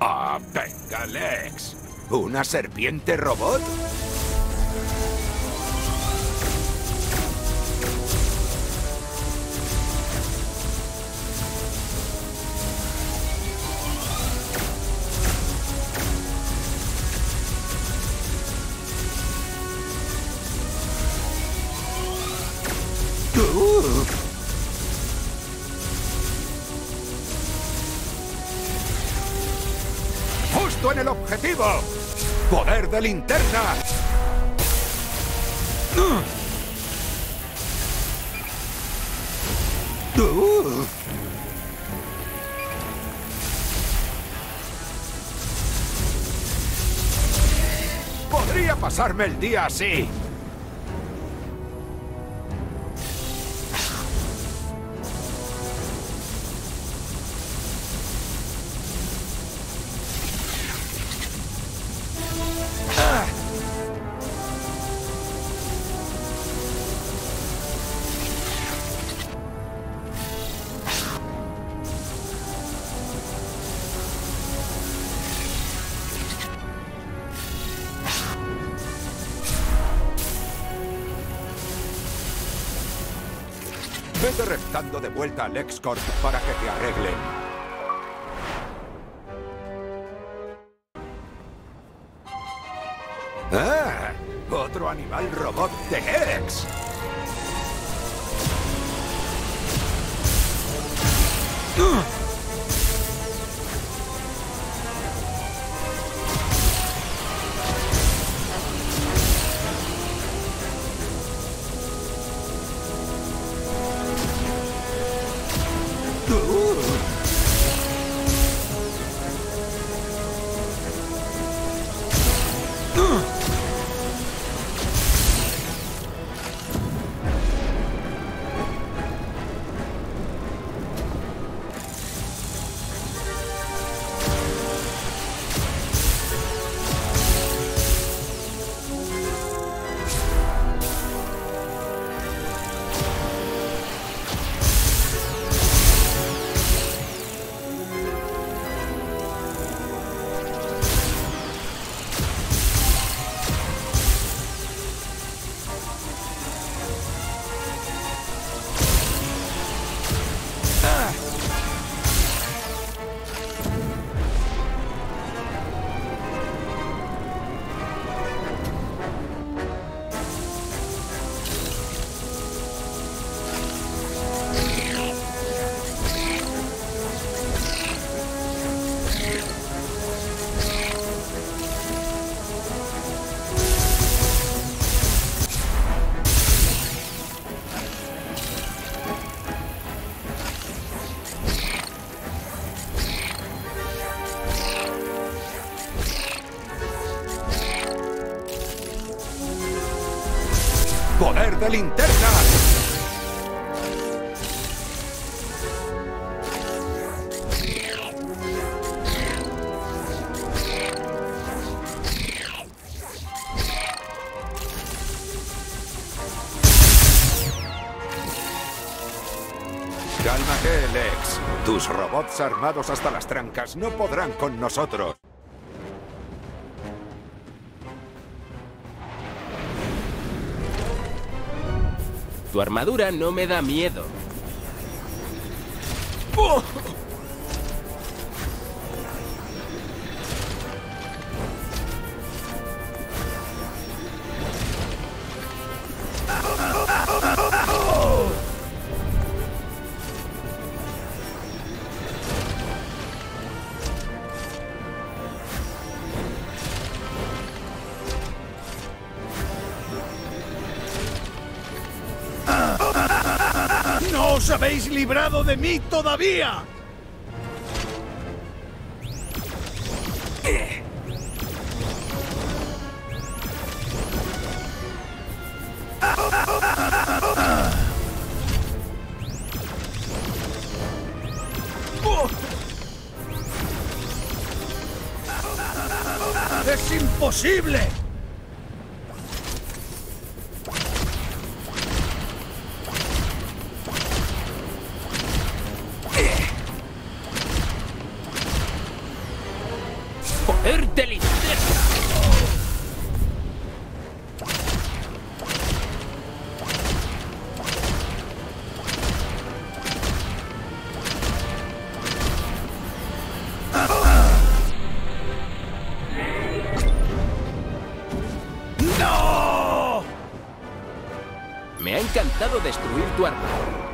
Ah, venga, Lex. ¿Una serpiente robot? ¡Justo en el objetivo! ¡Poder de linterna! Podría pasarme el día así. Vete reptando de vuelta al X-Corp para que te arreglen. ¡Ah! Otro animal robot de Ugh. ¡Poder de linterna! Cálmate, Lex. Tus robots armados hasta las trancas no podrán con nosotros. Tu armadura no me da miedo. ¡No os habéis librado de mí todavía! ¡Es imposible! ¡No! Me ha encantado destruir tu arma.